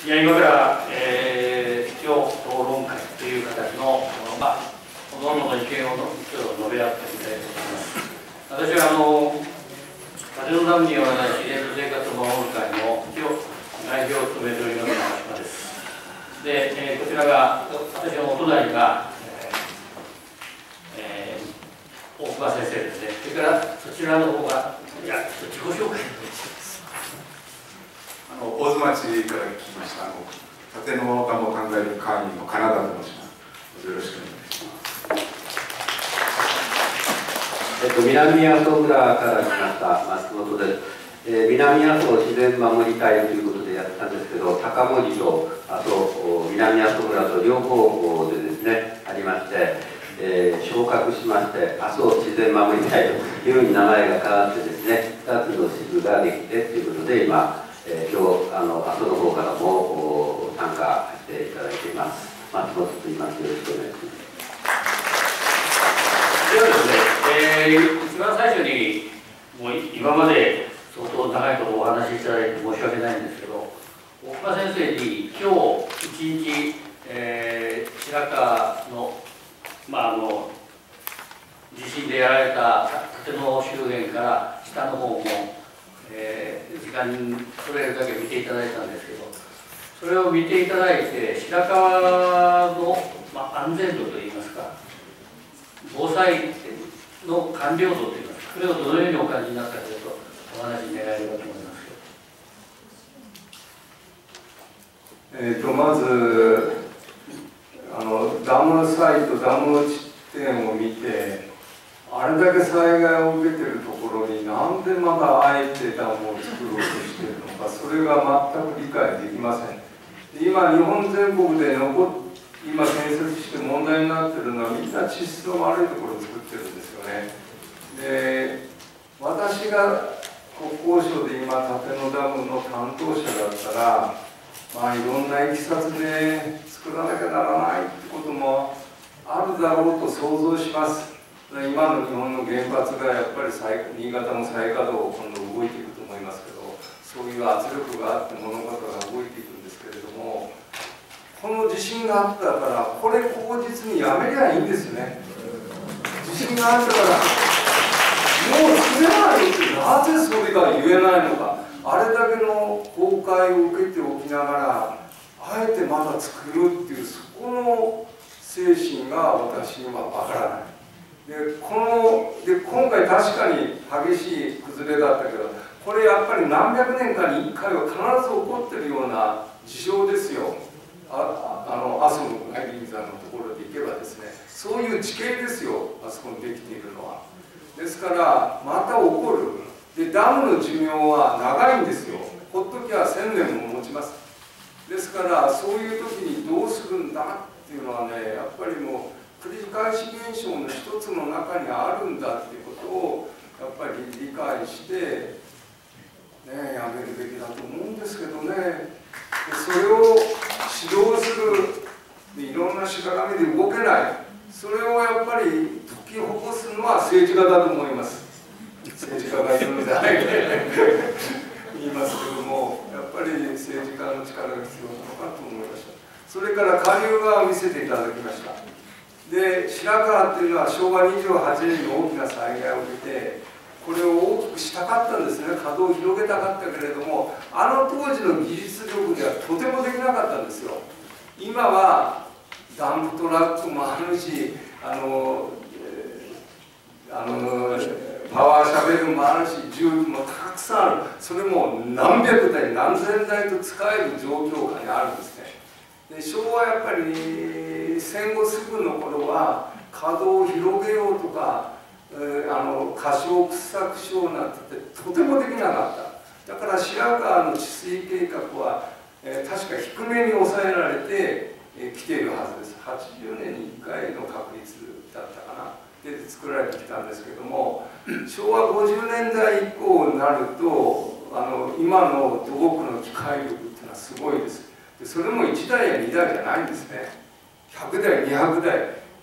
いや今から、えー、今日討論会という形の、まあ、ほとんどの意見を今日述べ合ってみたいと思います。私はあの風のダムによらない自然と生活を守る会の今日代表を務めております松島です。で、えーこちらが私のお隣が、えーえー大久保先生ですね。それからそちらの方がいや自己紹介。大津町から聞きましたあの縦のダムを考える会員の金田と申します。よろしくお願いします。えっと、南阿蘇村から来ました松本です、えー南阿蘇自然守り隊ということでやったんですけど高森とあと南阿蘇村と両方でですねありまして、えー昇格しまして阿蘇自然守り隊というふうに名前が変わってですね2つの支部ができてということで今、えー今日あの後の方からもお参加していただいています。松本と言いますよろしくお願いします。ではですね、えー一番最初に、もう今まで相当長いことお話しいただいて申し訳ないんですけど、大熊先生に今日一日、えー白川の、まあ、あの地震でやられた立野周辺から下の方も、えー時間に取れるだけ見ていただいたんですけど、それ見ていただいて、白川の、まあ、安全度といいますか、防災の完了度といいますか、それをどのようにお感じになったかというと、お話に願えればと思いますけど。えー、とまずあのダムサイトダムの地点を見てあれだけ災害を受けてるところになんでまだあえてダムを作ろうとしてるのかそれが全く理解できません今日本全国で残今建設して問題になってるのはみんな地質の悪いところを作ってるんですよね。で私が国交省で今立野ダムの担当者だったらまあいろんないきさつで作らなきゃならないってこともあるだろうと想像します。今の日本の原発がやっぱり新潟の再稼働を今度動いていくと思いますけどそういう圧力があって物事が動いていくんですけれどもこの地震があったからこれ口実にやめりゃいいんですよね。地震があったからもう作れないってなぜそれが言えないのか。あれだけの崩壊を受けておきながらあえてまだ作るっていうそこの精神が私にはわからない。でこので今回確かに激しい崩れだったけどこれやっぱり何百年かに1回は必ず起こってるような事象ですよ。ああの阿蘇の内輪山のところで行けばですねそういう地形ですよあそこにできているのは。ですからまた起こる。でダムの寿命は長いんですよ。ほっときゃ1000年も持ちます。ですからそういう時にどうするんだっていうのはねやっぱりもう繰り返し現象の一つの中にあるんだっていうことをやっぱり理解してねやめるべきだと思うんですけどね。それを指導するいろんなしがらみで動けない。それをやっぱり解きほぐすのは政治家だと思います。政治家がいるのであえて言いますけどもやっぱり政治家の力が必要なのかと思いました。それから下流側を見せていただきました。で白川っていうのは昭和28年に大きな災害を受けてこれを大きくしたかったんですね。稼働を広げたかったけれどもあの当時の技術力ではとてもできなかったんですよ。今はダンプトラックもあるしあの、えーあのパワーシャベルもあるし重機もたくさんある。それも何百台何千台と使える状況下にあるんですね。で昭和やっぱり戦後すぐの頃は稼働を広げようとか、あの過小掘削しようなんてとてもできなかった。だから白川の治水計画は、えー確か低めに抑えられて、えー来ているはずです。80年に1回の確率だったかな。で作られてきたんですけども昭和50年代以降になるとあの今の土木の機械力っていうのはすごいです。でそれも1台や2台じゃないんですね。100台200台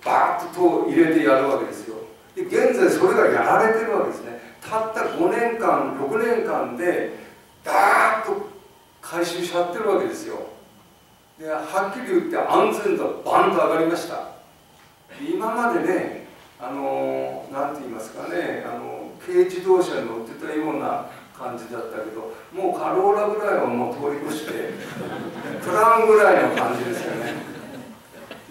バーッと入れてやるわけですよ。で現在それがやられてるわけですね。たった5年間6年間でダーッと回収しちゃってるわけですよ。ではっきり言って安全度バンと上がりました。今までねあのなんて言いますかねあの軽自動車に乗ってたような感じだったけどもうカローラぐらいはもう通り越して クランぐらいの感じですよね。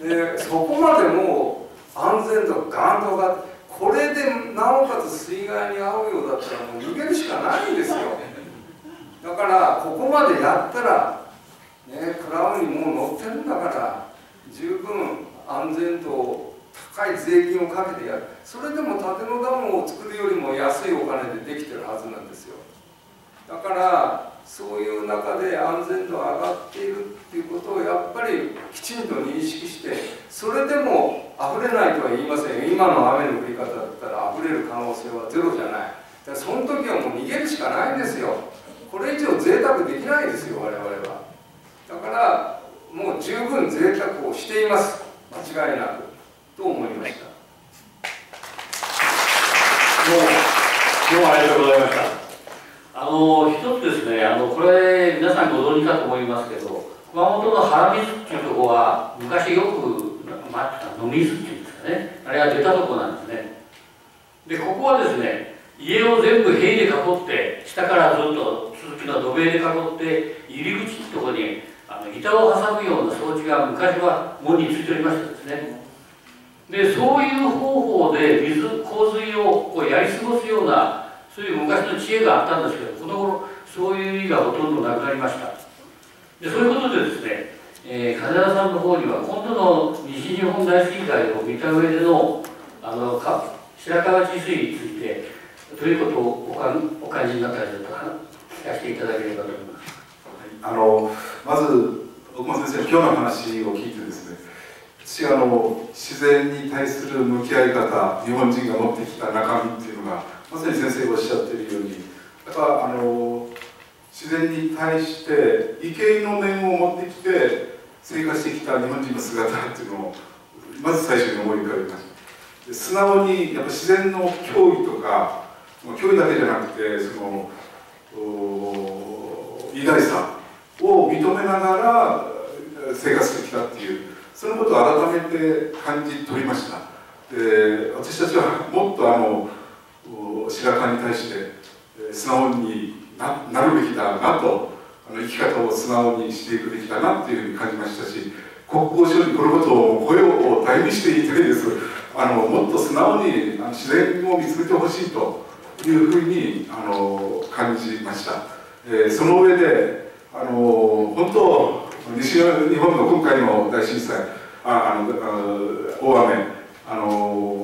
でそこまでもう安全度がガンと上がってこれでなおかつ水害に遭うようだったらもう逃げるしかないんですよ。だからここまでやったらねクラウンにもう乗ってるんだから十分安全度高い税金をかけてやる。それでも建のダムを作るよりも安いお金でできてるはずなんですよ。だからそういう中で安全度が上がっているっていうことをやっぱりきちんと認識してそれでも溢れないとは言いません。今の雨の降り方だったら溢れる可能性はゼロじゃない。だその時はもう逃げるしかないんですよこれ以上贅沢できないですよ我々は。だからもう十分贅沢をしています。間違いなく。と思いました、どうもどうもありがとうございました。の一つですねあのこれ皆さんご存知かと思いますけど熊本の原水っていうとこは昔よく、まあ、飲み水っていうんですかね。あれが出たとこなんですね。でここはですね家を全部塀で囲って下からずっと続きの土塀で囲って入り口ってとこにあの板を挟むような装置が昔は門についておりましたですね。でそういう方法で水洪水をこうやり過ごすようなそういう昔の知恵があったんですけどこの頃そういう意味がほとんどなくなりました。でそういうことでですね、えー、金田さんの方には今度の西日本大震災を見た上でのあのか白川治水についてどういうことをおかお感じになったらちょっと聞かせていただければと思います、はい、あのまず奥間先生今日の話を聞いてですね私あの自然に対する向き合い方日本人が持ってきた中身っていうのがまさに先生がおっしゃっているようにやっぱあの自然に対して畏敬の念を持ってきて生活してきた日本人の姿っていうのをまず最初に思い浮かべました素直にやっぱ自然の脅威とか脅威だけじゃなくてその偉大さを認めながら生活してきたっていうそのことを改めて感じ取りました。で私たちはもっとあの白川に対して素直にななるべきだなとあの生き方を素直にしていくべきだなっていうふうに感じましたし国交省にこのことを声を大にして言いたいです。あのもっと素直に自然を見つめてほしいというふうにあの感じました、えー、その上であの本当西日本の今回の大震災ああの大雨あの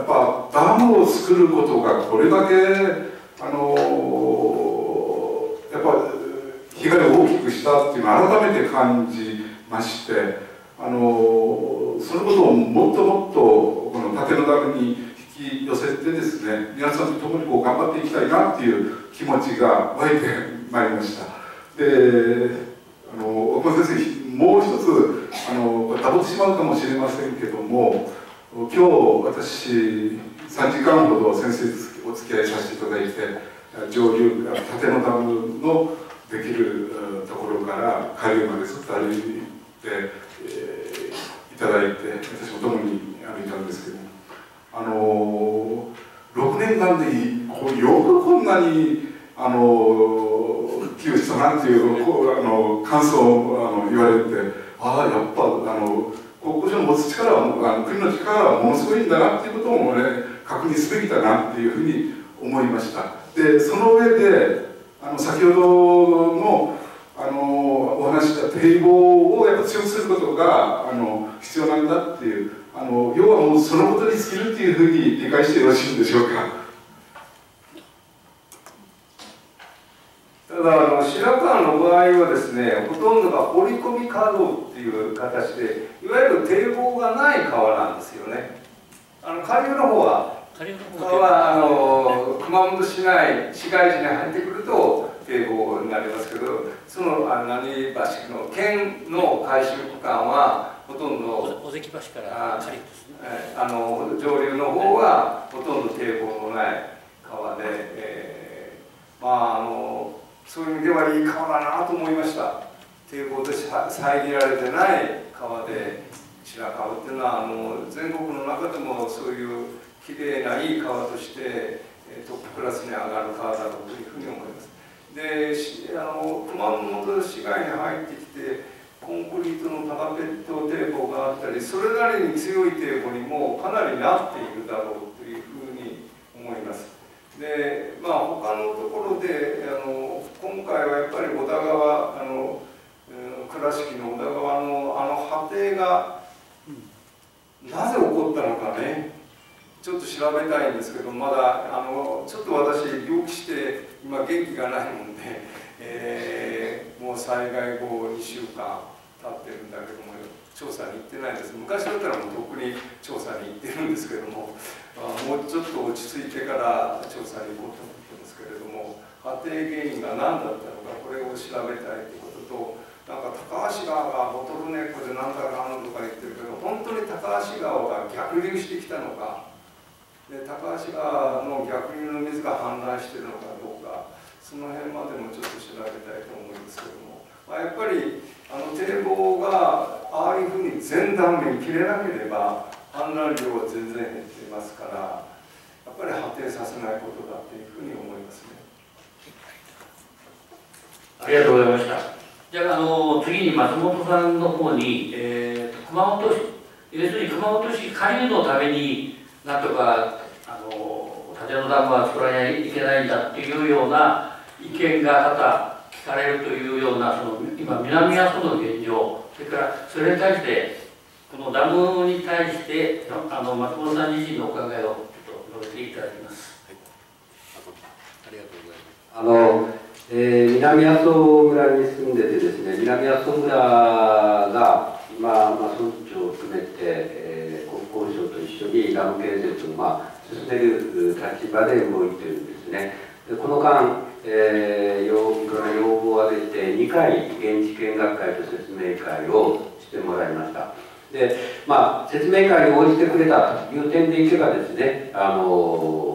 やっぱダムを作ることがこれだけあのやっぱ被害を大きくしたっていうのを改めて感じましてあのそのことをもっともっとこの縦のダムに引き寄せてですね皆さんと共にこう頑張っていきたいなっていう気持ちが湧いてまいりました。であの岡先生もう一つあのダブってしまうかもしれませんけども今日私3時間ほど先生お付き合いさせていただいて上流縦のダムのできるところから下流までずっと歩いて、えー、いただいて私も共に歩いたんですけどあの6年間でこうよくこんなにあの旧したなんていうあの感想をあの言われてああやっぱあの国交省の持つ力はあの国の力はものすごいんだなっていうことをね確認すべきだなっていうふうに思いました。でその上であの先ほどのあのお話した堤防をやっぱ強くすることがあの必要なんだっていうあの要はもうそのことに尽きるっていうふうに理解してよろしいんでしょうか？ただあの白川の場合はですねほとんどが掘り込み稼働っていう形でいわゆる堤防がない川なんですよね。あの下流の方は川はあの熊本市内市街地に入ってくると堤防になりますけどそのあ何橋の県の改修区間はほとんど尾関橋から下流ですね。あの上流の方はほとんど堤防のない川で、えー、まああのそういう意味ではいい川だなと思いました堤防で遮られてない川で白川っていうのはあの全国の中でもそういうきれいないい川として、トップクラスに上がる川だろうというふうに思います。であの熊本市街に入ってきてコンクリートのパラペット堤防があったりそれなりに強い堤防にもかなりなっているだろうというふうに思いますでまあ他のところであの今回はやっぱり小田川あの倉敷の小田川のあの波堤がなぜ起こったのかねちょっと調べたいんですけどまだあのちょっと私病気して今元気がないもんで、えー、もう災害後2週間経ってるんだけども調査に行ってないです。昔だったらもうとっくに調査に行ってるんですけども、まあ、もうちょっと落ち着いてから調査に行こうと思ってますけれども家庭原因が何だったのかこれを調べたいということとなんか高橋川がボトルネックで何だかんとか言ってるけど本当に高橋川が逆流してきたのかで高橋川の逆流の水が氾濫してるのかどうかその辺までもちょっと調べたいと思うんですけども、やっぱりあの堤防がああいうふうに全断面切れなければ氾濫量は全然減っていますからやっぱり発展させないことだというふうに思いますね。ありがとうございました。じゃあ、あの次に松本さんの方に、えー、熊本市、要するに熊本市下流のためになんとかあの立野ダムは作らなきゃいけないんだっていうような意見が多々聞かれるというようなその今南阿蘇の現状それからそれに対してこのダムに対してあの松本さん自身のお考えをちょっと述べていただきます。はい、ありがとうございます。あのえー、南阿蘇村に住んでてですね南阿蘇村が今、まあ、村長を含めて、えー、国交省と一緒にダム建設を、まあ、進める立場で動いてるんですねでこの間、えー、要要望を挙げて2回現地見学会と説明会をしてもらいました。でまあ説明会に応じてくれたという点でいけばですねあの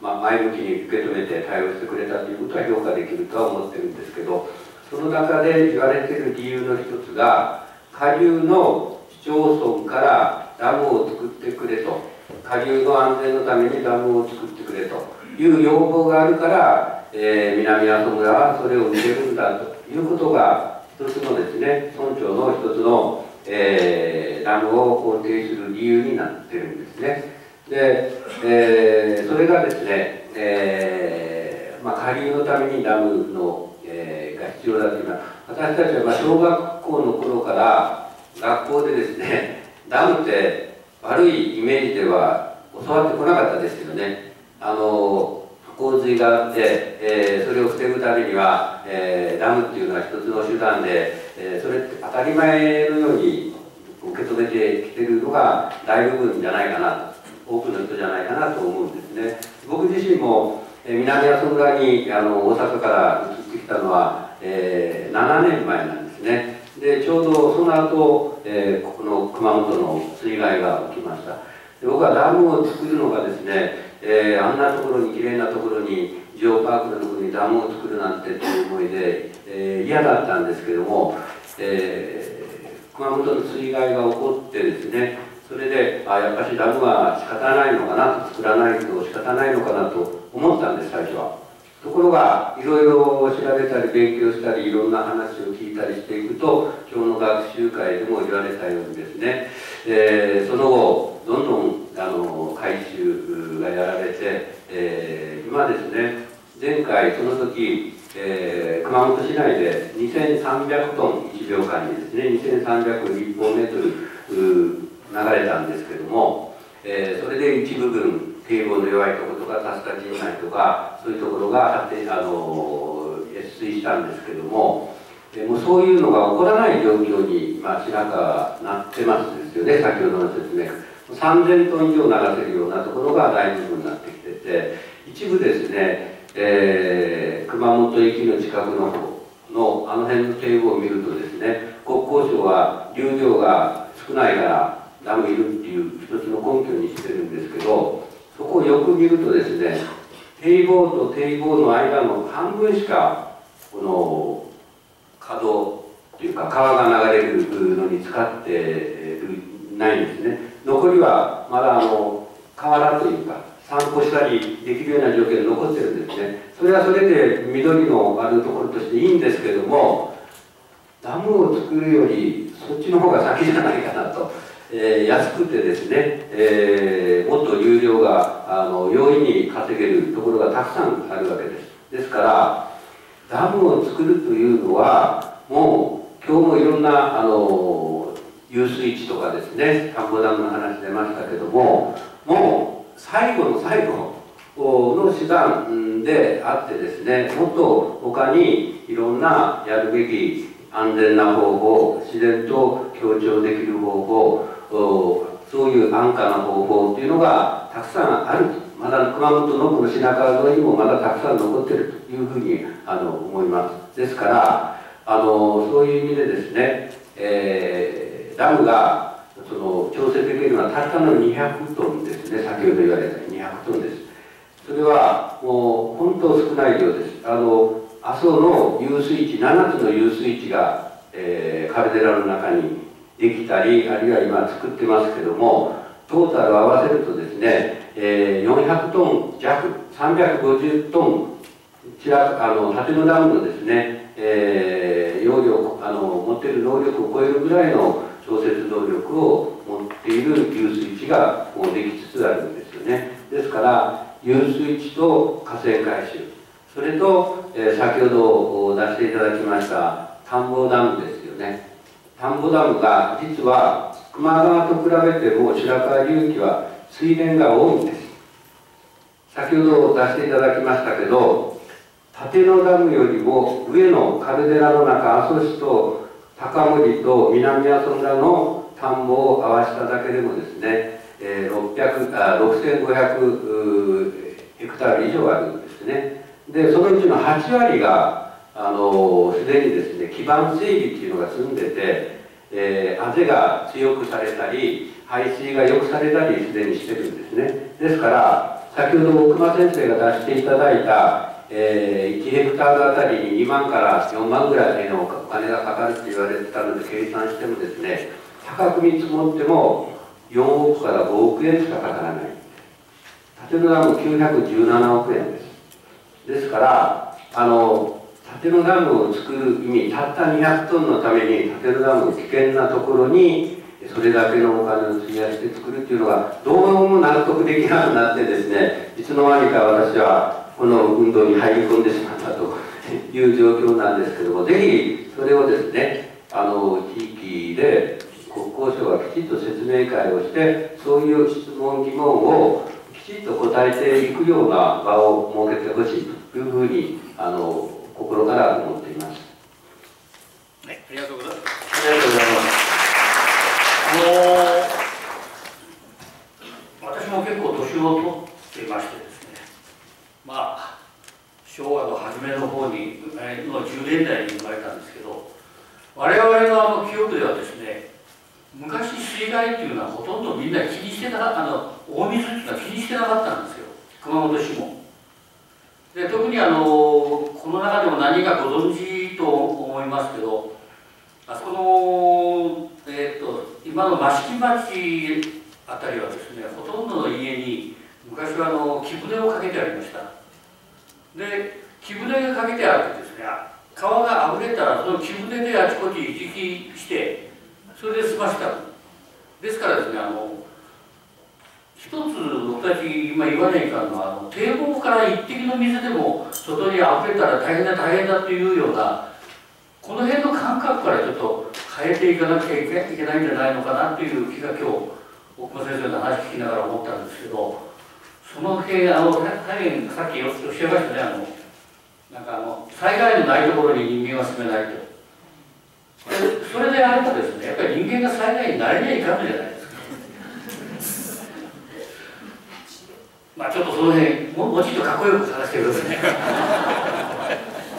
まあ、前向きに受け止めて対応してくれたということは評価できるとは思ってるんですけどその中で言われている理由の一つが下流の市町村からダムを作ってくれと。下流の安全のためにダムを作ってくれと。いう要望があるから、えー、南阿蘇村はそれを受けるんだということが一つのですね村長の一つの、えー、ダムを肯定する理由になってるんですね。で、えー、それがですね、えーまあ、下流のためにダムの、えー、が必要だというのは私たちはまあ小学校の頃から学校でですねダムって悪いイメージでは教わってこなかったですけどねあの洪水があって、えー、それを防ぐためには、えー、ダムっていうのは一つの手段で、えー、それって当たり前のように受け止めてきてるのが大部分じゃないかなと多くの人じゃないかなと思うんですね。僕自身も、え南阿蘇村にあの大阪から移ってきたのは、えー、7年前なんですね。でちょうどその後、えー、ここの熊本の水害が起きました。で僕はダムを作るのがですね、えー、あんなところにきれいなところにジオパークのところにダムを作るなんてという思いで、えー、嫌だったんですけども、えー、熊本の水害が起こってですねそれであやっぱしダムは仕方ないのかな作らないと仕方ないのかなと思ったんです最初は。ところがいろいろ調べたり勉強したりいろんな話を聞いたりしていくと今日の学習会でも言われたようにですね、えー、その後どんどんあの回収がやられて、えー、今ですね前回その時、えー、熊本市内で2300トン1秒間にですね2300立方メートル流れたんですけども、えー、それで一部分堤防の弱いところとか助か人内とかそういうところが発展あの越水したんですけども、えー、もうそういうのが起こらない状況に今白川はなってますですよね先ほどの説明。3000トン以上流せるようなところが大部分になってきてて一部ですね、えー、熊本駅の近くの方のあの辺の堤防を見るとですね国交省は流量が少ないからダムいるっていう一つの根拠にしてるんですけどそこをよく見るとですね堤防と堤防の間の半分しかこの河道というか川が流れるのに使ってないんですね。残りはまだあの河原というか散歩したりできるような状況で残ってるんですね。それはそれで緑のあるところとしていいんですけどもダムを作るよりそっちの方が先じゃないかなと、えー、安くてですね、えー、もっと有料があの容易に稼げるところがたくさんあるわけです。ですからダムを作るというのはもう今日もいろんなあの遊水地とかですね田んぼダムの話出ましたけどももう最後の最後の手段であってですねもっと他にいろんなやるべき安全な方法自然と協調できる方法そういう安価な方法っていうのがたくさんあるまだ熊本のこの品川沿いにもまだたくさん残ってるというふうにあの思います。ですからあのそういう意味でですね、えー、ダムがその調整できるのはたったの200トンですね。先ほど言われた200トンです。それはもう本当少ない量です。あの阿蘇の遊水地7つの遊水地が、えー、カルデラの中にできたりあるいは今作ってますけどもトータル合わせるとですね、えー、400トン弱350トンちらあの立野ダムのですね、えー、容量あの持っている能力を超えるぐらいの調節能力を持っている遊水地がもうできつつあるんですよね。ですから遊水地と河川回収。それと、えー、先ほど出していただきました田んぼダムですよね。田んぼダムが実は球磨川と比べても白川流域は水田が多いんです。先ほど出していただきましたけど立野ダムよりも上のカルデラの中阿蘇市と高森と南阿蘇村の田んぼを合わせただけでもですね、えー、あ6500ヘクタール以上あるんですね。でそのうちの8割があのすでにですね基盤整備っていうのが済んでて、えー、あぜが強くされたり排水が良くされたりすでにしてるんですね。ですから先ほど奥間先生が出していただいた、えー、1ヘクタールあたりに2万から4万ぐらいのお金がかかるって言われてたので計算してもですね高く見積もっても4億から5億円しかかからない。建物はもう917億円です。ですからあの立野ダムを作る意味たった200トンのために立野ダム危険なところにそれだけのお金を費やして作るっていうのがどうも納得できなくなってですねいつの間にか私はこの運動に入り込んでしまったという状況なんですけどもぜひそれをですねあの地域で国交省がきちんと説明会をしてそういう質問疑問をきちんと答えていくような場を設けてほしいというふうにあの心から思っています。はい、ありがとうございます。ありがとうございます。あの私も結構年を取っていましてまあ昭和の初めの方にの10年代に生まれたんですけど、我々のあの記憶ではですね、昔水害っていうのはほとんどみんな気にしてなあの大水っていうのは気にしてなかったんですよ。熊本市も。で特にあのこの中でも何かご存知と思いますけどあそこの、えーと、今の益城町あたりはですねほとんどの家に昔はあの木舟をかけてありました。で木舟がかけてあるとですね川があふれたらその木舟であちこち行き来してそれで済ましたですからですねあの一つ僕たち今言わないかんのはあの堤防から一滴の水でも外に溢れたら大変だ大変だというようなこの辺の感覚からちょっと変えていかなきゃいけないんじゃないのかなという気が今日奥間先生の話聞きながら思ったんですけどその辺あの大変さっきおっしゃいましたね。あのなんかあの災害のないところに人間は住めないと。それであればですねやっぱり人間が災害になれにはいかんじゃないですか。まあちょっとその辺ももうちょっとかっこよく話してください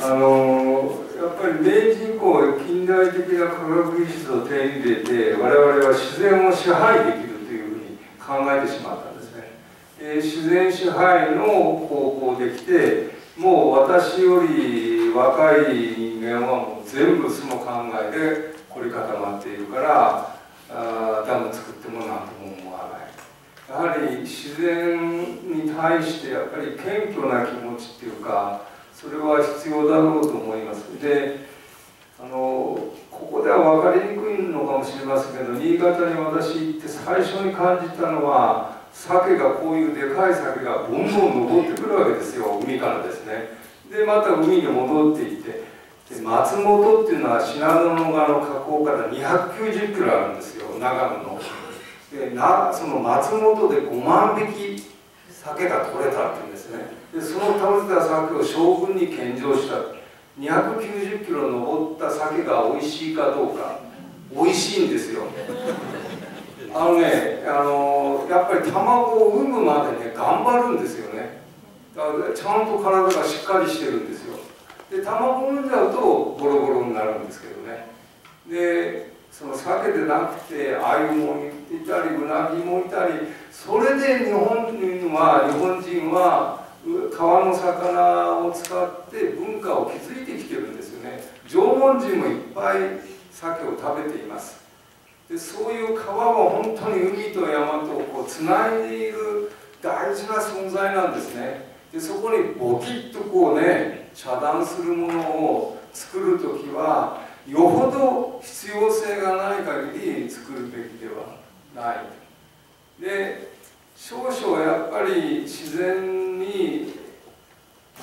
あのやっぱり明治以降近代的な科学技術を手に入れて我々は自然を支配できるというふうに考えてしまったん、えー、自然支配の方法できて、もう私より若い人間はもう全部その考えで凝り固まっているからあダム作ってもなんとも思わない。やはり自然に対してやっぱり謙虚な気持ちっていうかそれは必要だろうと思います。であのここでは分かりにくいのかもしれませんけど新潟に私行って最初に感じたのは鮭がこういうでかい鮭がボンボン登ってくるわけですよ。海からですね。でまた海に戻っていってで松本っていうのは信濃川の河口から290キロあるんですよ。長野の。でなその松本で5万匹鮭が取れたっていうんですね。でその食べた鮭を将軍に献上した。290キロ登った鮭が美味しいかどうか。美味しいんですよ。あのねあのやっぱり卵を産むまでね頑張るんですよね。だからちゃんと体がしっかりしてるんですよ。で卵を産んじゃうとボロボロになるんですけどね。でその鮭でなくて鮎もいたりうなぎもいたりそれで日本人は日本人は川の魚を使って文化を築いてきてるんですよね。縄文人もいっぱい鮭を食べています。でそういう川は本当に海と山とこうつないでいる大事な存在なんですね。でそこにボキッとこうね遮断するものを作る時はよほど必要性がない限り作るべきではない。で少々やっぱり自然に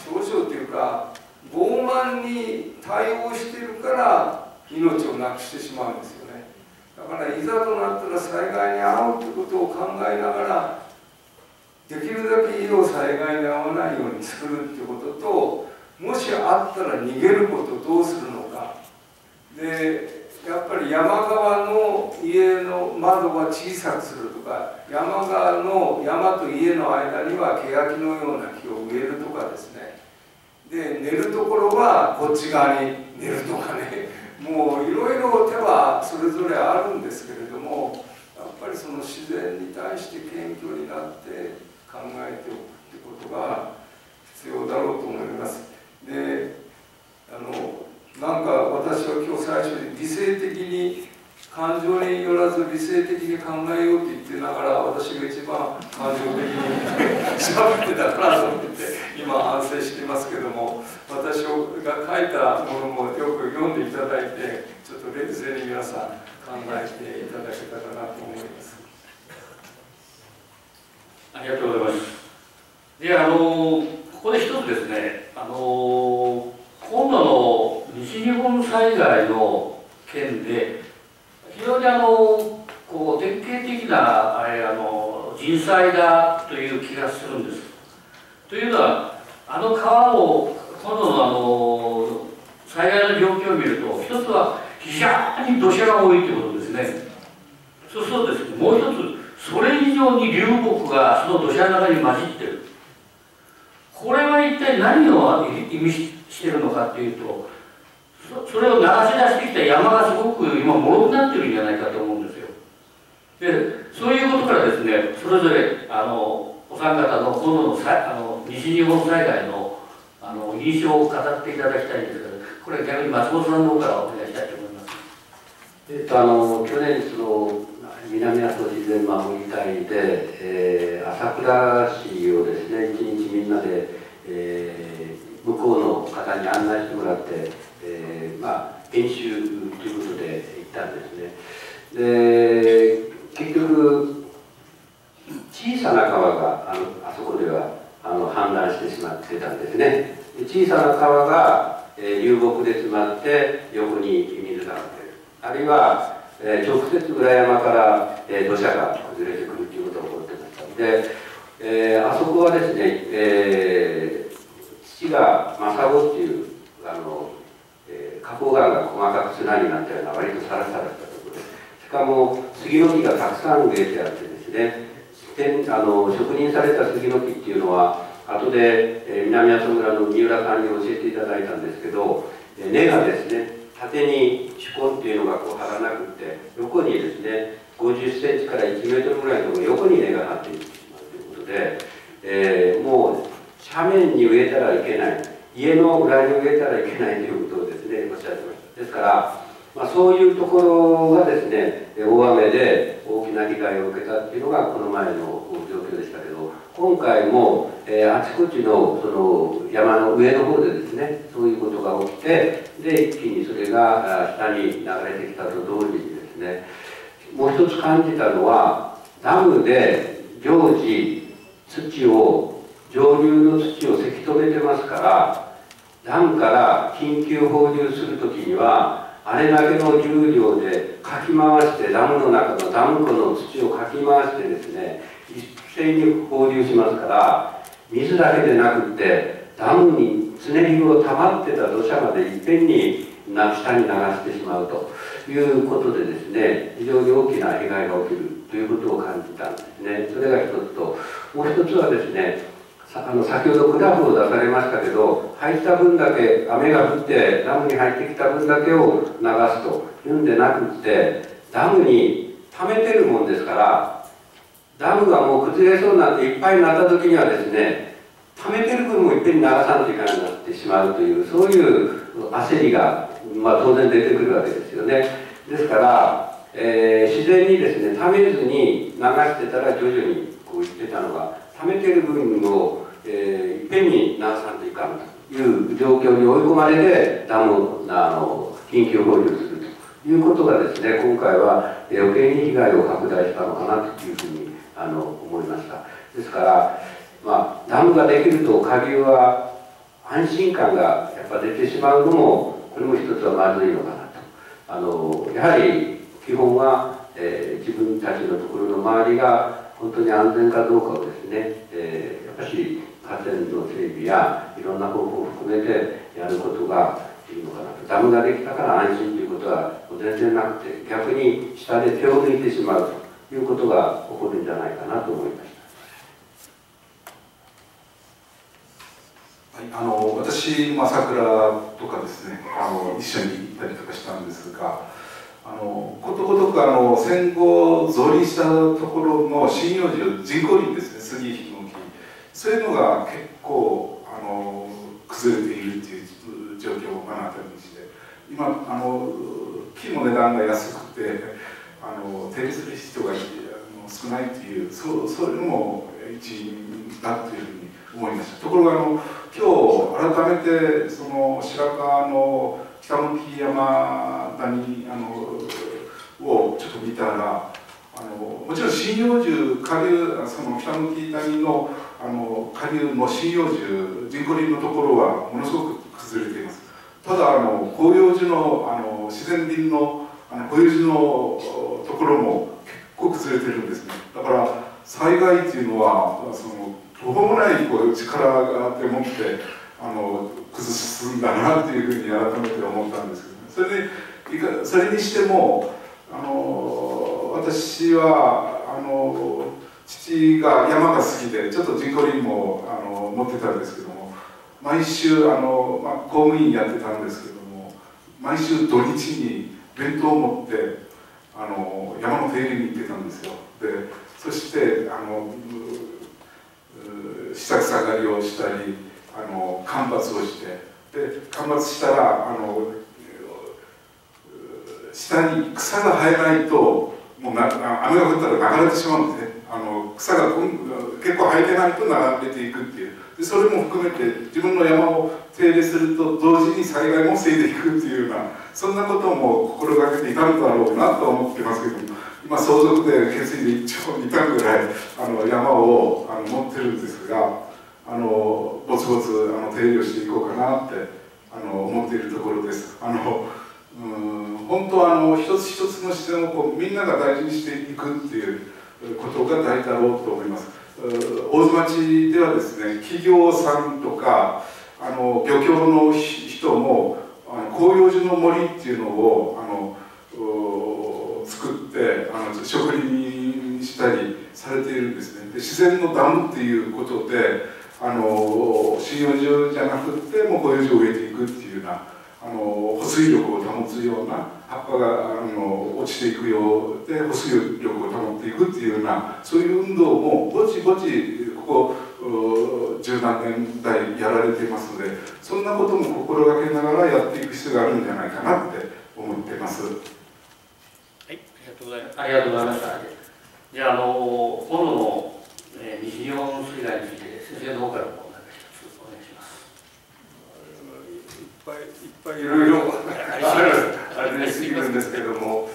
少々っていうか傲慢に対応してるから命をなくしてしまうんですよ。だからいざとなったら災害に遭うということを考えながらできるだけいいを災害に遭わないように作るっていうことともしあったら逃げることどうするのか。でやっぱり山側の家の窓は小さくするとか山側の山と家の間には欅のような木を植えるとかですね。で寝るところはこっち側に寝るとかね。もういろいろ手はそれぞれあるんですけれどもやっぱりその自然に対して謙虚になって考えておくってことが必要だろうと思います。であのなんか私は今日最初に理性的に感情によらず理性的に考えようって言ってながら私が一番感情的に 喋ってたかなと思って今反省してますけども私が書いたものもよく読んでいただいてちょっと冷静に皆さん考えていただけたらなと思います。ありがとうございます。であのここで一つですねあの今度の西日本災害の件で非常にあのこう典型的なあれあの人災だという気がするんです。というのはあの川を今度のあの災害の状況を見ると一つは非常に土砂が多いということですね。そうそうですもう一つそれ以上に流木がその土砂の中に混じってる。これは一体何を意味してるのかっていうとそれを流し出してきた山がすごく今脆くなってるんじゃないかと思うんですよ。でそういうことからですねそれぞれあのお三方の今度のあの西日本災害のあの印象を語っていただきたいんですけどこれ逆に松本さんの方からお願いしたいと思います。えっと、あの去年その南阿蘇自然守り隊で、えー、朝倉市をですね一日みんなで、えー、向こうの方に案内してもらって、えー、まあ研修ということで行ったんですね。で結局小さな川があのあそこではあの氾濫してしまってたんですね。小さな川が、えー、流木で詰まって横に水があってあるいは、えー、直接裏山から、えー、土砂が崩れてくるということが起こってました。で、えー、あそこはですね、えー、土がマサゴっていうあの、えー、花崗岩が細かく砂になったような割とサラサラしたところ。でしかも杉の木がたくさん植えてあってですねあの植林された杉の木っていうのは後で、えー、南阿蘇村の三浦さんに教えていただいたんですけど、えー、根がですね縦に主根っていうのがこう張らなくて横にですね50センチから1メートルぐらいの横に根が張っていってしまうということで、えー、もう斜面に植えたらいけない。家の裏に植えたらいけないということをですねおっしゃってました。ですからまあ、そういうところがですね大雨で大きな被害を受けたっていうのがこの前の状況でしたけど今回も、えー、あちこちのその山の上の方でですねそういうことが起きてで一気にそれが下に流れてきたと同時にですねもう一つ感じたのはダムで常時土を上流の土をせき止めてますからダムから緊急放流する時にはあれだけの重量でかき回してダムの中のダム湖の土をかき回してですね一斉に放流しますから水だけでなくってダムに常日頃溜まってた土砂までいっぺんに下に流してしまうということでですね非常に大きな被害が起きるということを感じたんですね。それが一つともう一つはですねあの先ほどグラフを出されましたけど入った分だけ雨が降ってダムに入ってきた分だけを流すというんでなくってダムに溜めてるもんですからダムがもう崩れそうになっていっぱいになった時にはですね溜めてる分もいっぺんに流さんといかなくなってしまうというそういう焦りが、まあ、当然出てくるわけですよね。ですから、えー、自然にですね溜めずに流してたら徐々にこう言ってたのが溜めてる分をえー、いっぺんに流さんといかんという状況に追い込まれてダムあの緊急放流するということがですね今回は余計に被害を拡大したのかなというふうにあの思いました。ですから、まあ、ダムができると下流は安心感がやっぱ出てしまうのもこれも一つはまずいのかなと。あのやはり基本は、えー、自分たちのところの周りが本当に安全かどうかをですね、えー、やっぱり河川の整備やいろんな方法を含めてやることがいいのかなとダムができたから安心ということは全然なくて逆に下で手を抜いてしまうということが起こるんじゃないかなと思いました。はい、あの私、まあ、桜とかですねあの一緒に行ったりとかしたんですがあのことごとくあの戦後造林したところの針葉樹人工林ですね杉そういうのが結構あの崩れているっていう状況を目の当たりにして今あの木の値段が安くてあの手入れする人が少ないっていうそうそういうのも一因だというふうに思いました。ところがあの今日改めてその白川の北向山谷あのをちょっと見たらあのもちろん針葉樹下流その北向谷のあの下流の針葉樹人工林のところはものすごく崩れています。ただあの広葉樹のあの自然林のあの広葉樹のところも結構崩れてるんですね。だから災害っていうのはその途方もないこう力があって持ってあの崩すんだなっていうふうに改めて思ったんですけど、ね、それでそれにしてもあの私はあの父が山が好きでちょっと人工林もあの持ってたんですけども毎週あの、まあ、公務員やってたんですけども毎週土日に弁当を持ってあの山の手入れに行ってたんですよ。でそしてあの下草刈りをしたりあの間伐をしてで間伐したらあの下に草が生えないともうな雨が降ったら流れてしまうんですねあの草が結構生えてないと流れていくっていうでそれも含めて自分の山を手入れすると同時に災害も防いでいくっていうようなそんなことも心がけていかんだろうなと思ってますけども今相続で決意で1丁2単ぐらいあの山をあの持ってるんですがあのぼつぼつあの手入れをしていこうかなってあの思っているところです。あのうん本当はあの一つ一つの視点をこうみんなが大事にしていくっていうことが大事だろうと思います。大津町ではですね企業さんとかあの漁協の人もあの紅葉樹の森っていうのをあの作ってあの植林にしたりされているんですね。で自然のダムっていうことであの針葉樹じゃなくてもう紅葉樹を植えていくっていうようなあの保水力を保つような葉っぱがあの落ちていくようで保水力を保っていくっていうようなそういう運動もぼちぼちここ十何年代やられていますのでそんなことも心がけながらやっていく必要があるんじゃないかなって思っています。はい、ありがとうございます。ありがとうございました。じゃあ、あの今度の、えー、西日本水害について先生の方からもお願いします。いっぱいいっぱいいろいろあるあれすぎるんですけども、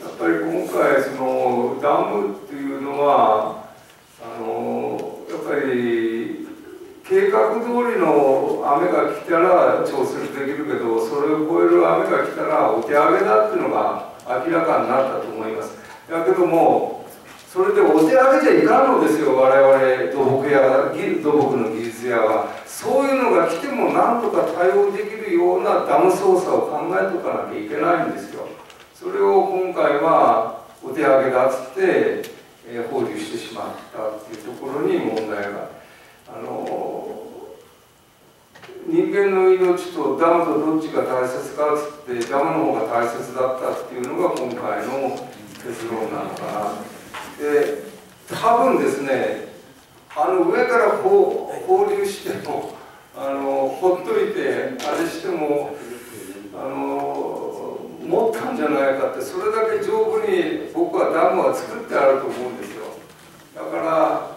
やっぱり今回そのダムっていうのはあのやっぱり計画通りの雨が来たら調節できるけどそれを超える雨が来たらお手上げだっていうのが明らかになったと思います。だけどもそれでお手上げじゃいかんのですよ我々土木や土木の技術屋は。そういうのが来てもなんとか対応できるようなダム操作を考えとかなきゃいけないんですよ。それを今回はお手上げだっつってえー、放流してしまったっていうところに問題が。あの人間の命とダムとどっちが大切かっつってダムの方が大切だったっていうのが今回の結論なのかな。で多分ですねあの上から放放流してもあのほっといてあれしてもあの持ったんじゃないかってそれだけ丈夫に僕はダムは作ってあると思うんですよ。だから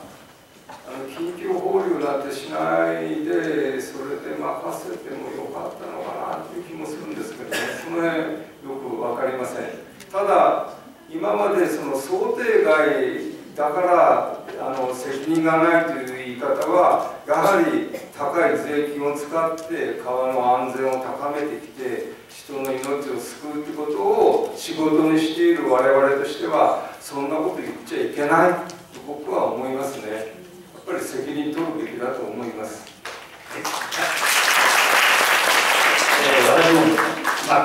あの緊急放流なんてしないでそれで任せてもよかったのかなっていう気もするんですけど、ね、その辺よく分かりません。ただ今までその想定外だからあの責任がないという言い方はやはり高い税金を使って川の安全を高めてきて人の命を救うということを仕事にしている我々としてはそんなこと言っちゃいけないと僕は思いますね。やっぱり責任取るべきだと思います、えー、私も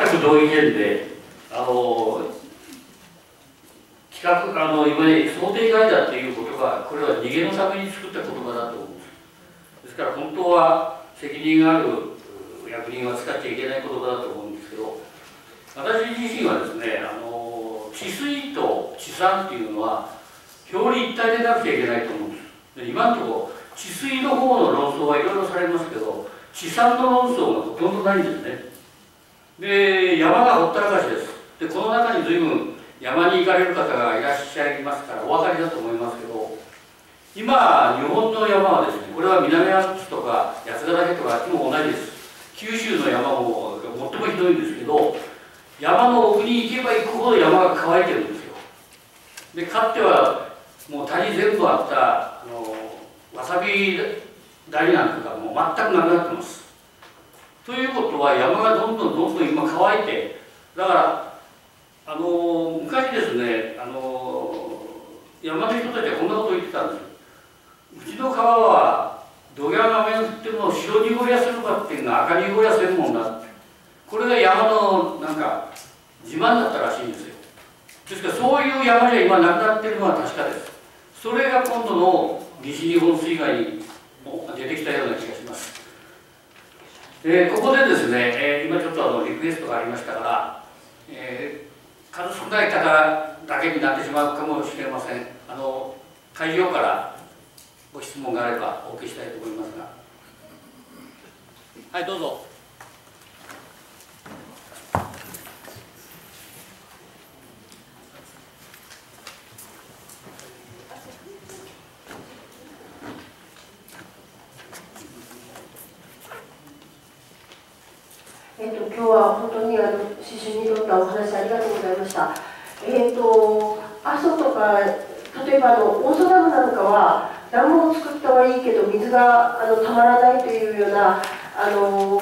全く同意見であの企画あの今想定外だっていうことがこれは逃げのために作った言葉だと思うんです。ですから本当は責任がある役人は使っちゃいけない言葉だと思うんですけど私自身はですねあの治水と治産っていうのは表裏一体でなくちゃいけないと思うんです。で今のところ治水の方の論争はいろいろされますけど治産の論争がほとんどないんですね。で山がほったらかしです。でこの中に随分山に行かれる方がいらっしゃいますからお分かりだと思いますけど今日本の山はですねこれは南アルプスとか八ヶ岳とかあっちも同じです。九州の山も最もひどいんですけど山の奥に行けば行くほど山が乾いてるんですよ。でかつてはもう谷全部あったあのわさび谷なんかがもう全くなくなってます。ということは山がどんどんどんどん今乾いてだからあの昔ですねあの山の人たちはこんなことを言ってたんですよ。うちの川は土屋が雨降っても白濁りやするかっていうのは赤濁りやせんもんだって。これが山のなんか自慢だったらしいんですよ。ですからそういう山じゃ今なくなってるのは確かです。それが今度の西日本水害にも出てきたような気がします、えー、ここでですね、えー、今ちょっとあのリクエストがありましたから、えー、数少ない方だけになってしまうかもしれません。あの会場からご質問があればお受けしたいと思いますが。はいどうぞ。えっと、今日は本当にあの刺繍にとったお話ありがとうございました。えっと、阿蘇とか例えばあの大空ダムなんかはダムを作ったはいいけど水があのたまらないというようなあの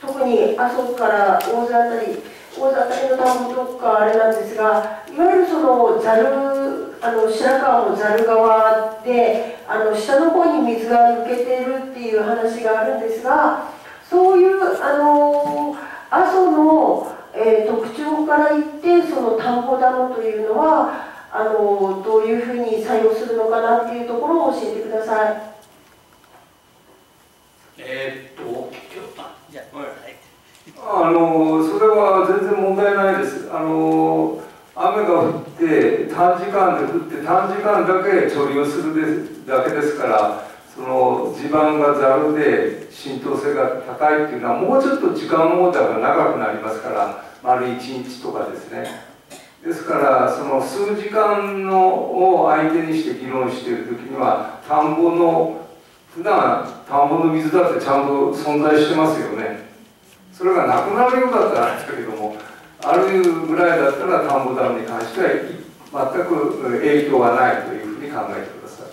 特に阿蘇から大洲あたり大洲あたりの田んぼとかあれなんですがいわゆるそのざるあの白川のざる側であの下の方に水が抜けてるっていう話があるんですがそういうあの阿蘇の、えー、特徴から言ってその田んぼダムというのはあのどういうふうに採用するのかなっていうところを教えてください。えー、っと、じゃあ、はい、あのそれは全然問題ないです。あの雨が降って短時間で降って短時間だけ処理をするだけですからその地盤がざるで浸透性が高いっていうのはもうちょっと時間モーダーが長くなりますから丸1日とかですねですからその数時間のを相手にして議論している時には田んぼの普段田んぼの水だってちゃんと存在してますよねそれがなくなるようだったらあれだけどもあるぐらいだったら田んぼダムに関しては全く影響がないというふうに考えてください。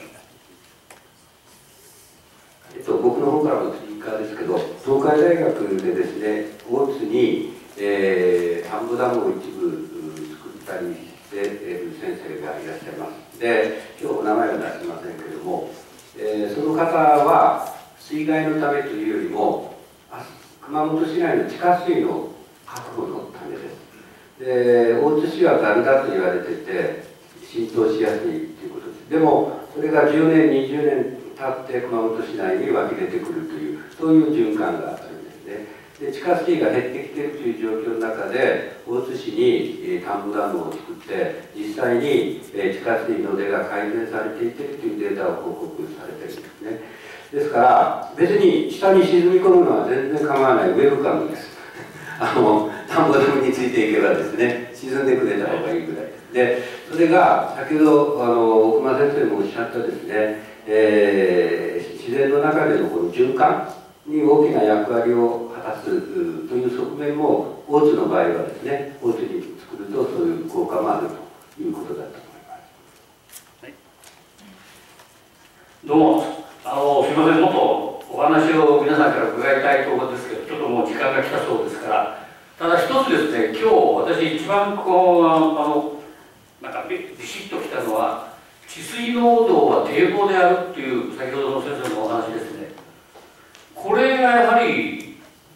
えっと、僕の方からも追加ですけど、東海大学でですね、大津に、えー、田んぼダムを一部作ったりしている先生がいらっしゃいます。で、今日お名前は出しませんけれども、えー、その方は水害のためというよりも、熊本市内の地下水の確保のためです。で、大津市はザルだと言われてて、浸透しやすいということです。でも、それが10年、20年経って熊本市内に湧き出てくるというそういう循環がで地下水が減ってきているという状況の中で大津市に、えー、田んぼダムを作って実際に、え、地下水の出が改善されていっているというデータを報告されてるんですね。ですから別に下に沈み込むのは全然構わないウェブカムです。あの田んぼダムについていけばですね沈んでくれた方がいいぐらい。ですでそれが先ほどあの奥間先生もおっしゃったですねえー、自然の中でのこの循環に大きな役割を果たすという側面も大津の場合はですね大津に作るとそういう効果もあるということだと思います、はい、どうも。あのすみません。もっとお話を皆さんから伺いたいところですけどちょっともう時間が来たそうですから。ただ一つですね今日私一番こうあのなんかビシッときたのは治水濃度は堤防であるっていう先ほどの先生のお話ですね。これがやはり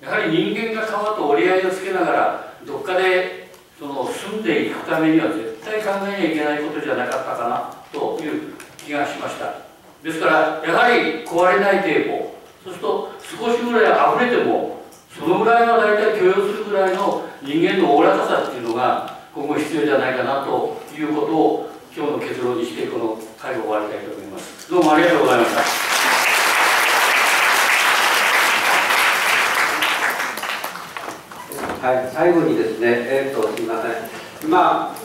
やはり人間が川と折り合いをつけながらどっかでその住んでいくためには絶対考えなきゃいけないことじゃなかったかなという気がしました。ですからやはり壊れない堤防そうすると少しぐらい溢れてもそのぐらいは大体許容するぐらいの人間のおおらかさっていうのが今後必要じゃないかなということを今日の結論にしてこの会を終わりたいと思います。どうもありがとうございました。はい、最後にですね、えー、っとすみません、まあ、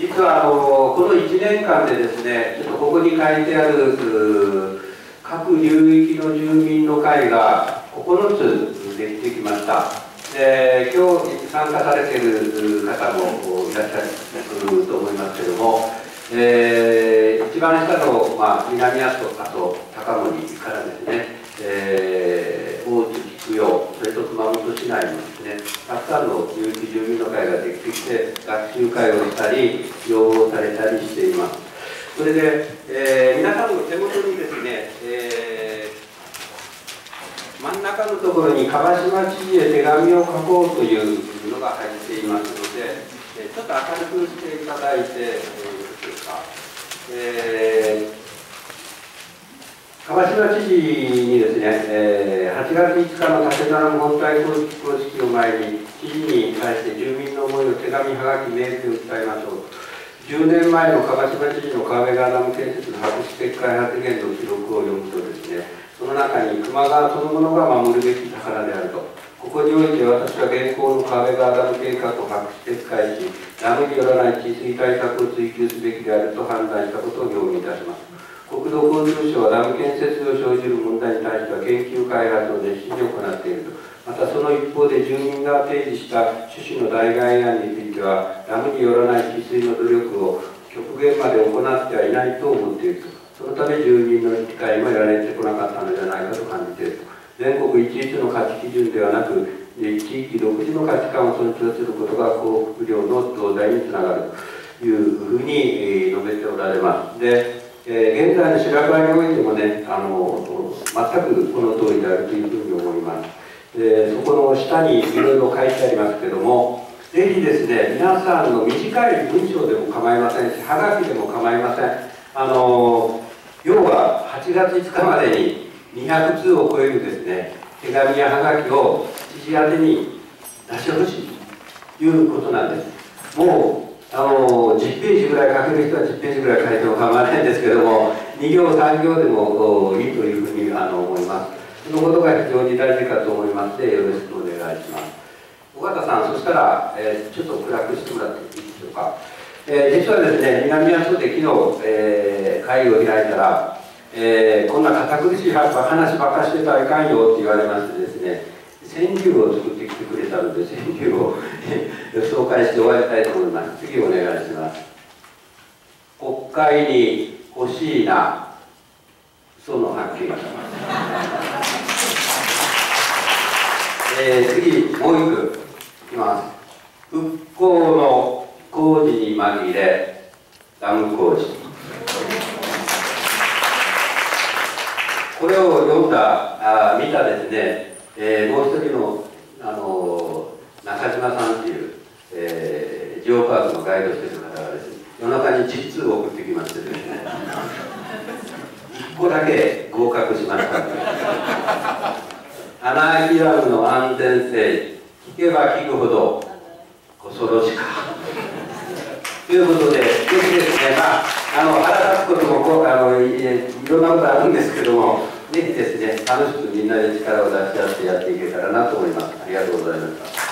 実はあのこの1年間でですね、ちょっとここに書いてある各流域の住民の会が9つできてきました。で今日参加されている方もいらっしゃると思いますけれども、えー、一番下の、まあ、南阿蘇、あと高森からですね、えー、大津菊陽、それと熊本市内の、たくさんの有機住民の会ができてきて、学習会をしたり、要望されたりしています。それで、えー、皆さんの手元にですね、えー、真ん中のところに川島知事へ手紙を書こうというのが入っていますので、ちょっと明るくしていただいて、えーか、えー、川島知事にですね、えー、8月5日の立花問題公式公式を前に、知事に対して住民の思いを手紙、はがき、メールで訴えましょう。10年前の川島知事の川辺川ダム建設の博士的開発現の記録を読むとですね、その中に球磨川そのものが守るべき宝であると。ここにおいて私は現行の川辺川ダム計画を博士撤回し、ダムによらない治水対策を追求すべきであると判断したことを表明いたします。国土交通省はダム建設を生じる問題に対しては研究開発を熱心に行っていると。またその一方で住民が提示した趣旨の代替案については、ダムによらない治水の努力を極限まで行ってはいないと思っていると。そのため住民の理解も得られてこなかったのではないかと感じていると。全国一律の価値基準ではなく地域独自の価値観を尊重することが幸福量の増大につながるというふうに述べておられますで、えー、現在の白川においてもねあの全くこの通りであるというふうに思います。でそこの下にいろいろ書いてありますけどもぜひですね皆さんの短い文章でも構いませんしはがきでも構いません。あの要は8月5日までに200通を超えるですね手紙やはがきを知事宛に出してほしいということなんです。もうあの10ページぐらい書ける人は10ページぐらい書いても構わないんですけども2行3行でもいいというふうにあの思います。そのことが非常に大事かと思いますのでよろしくお願いします。尾形さんそしたら、えー、ちょっと暗くしてもらっていいでしょうか、えー、実はですね南阿蘇で昨日、えー、会議を開いたら、え、こんな堅苦しい話ばっかしてたらいかんよって言われましてですね川柳を作ってきてくれたので川柳を紹介して終わりたいと思います。次お願いします。国会に欲しいなその発見。えー、次もう一句いきます。復興の工事に紛れダム工事。これを読んだあ見たですね、えー、もう一人のあの中島さんっていう、えー、ジオパークのガイドしてる方がですね夜中に実通を送ってきましてですね。1個だけ合格しました。アナギラムの安全性聞けば聞くほど恐ろしか。ということでぜひですねまああの腹立つこともこうあのいろんなことあるんですけどもぜひですね楽しくみんなで力を出し合ってやっていけたらなと思います。ありがとうございました。